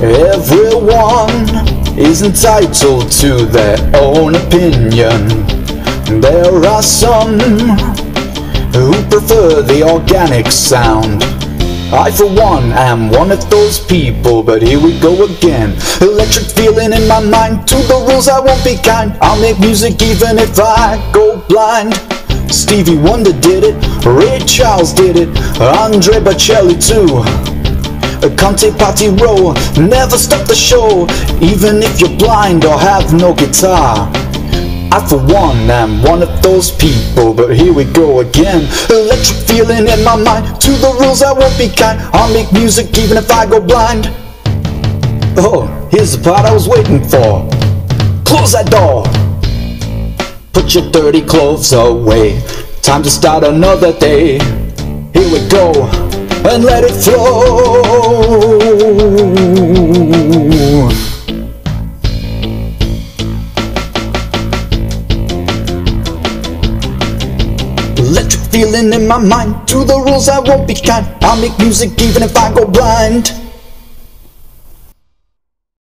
Everyone is entitled to their own opinion. There are some who prefer the organic sound. I, for one, am one of those people, but here we go again. Electric feeling in my mind, to the rules I won't be kind. I'll make music even if I go blind. Stevie Wonder did it, Ray Charles did it, Andrea Bocelli too. A country Party Row, never stop the show, even if you're blind or have no guitar. I for one am one of those people, but here we go again. Electric feeling in my mind, to the rules I won't be kind. I'll make music even if I go blind. Oh, here's the part I was waiting for. Close that door. Put your dirty clothes away. Time to start another day. Here we go, and let it flow. Feeling in my mind. To the rules I won't be kind. I'll make music even if I go blind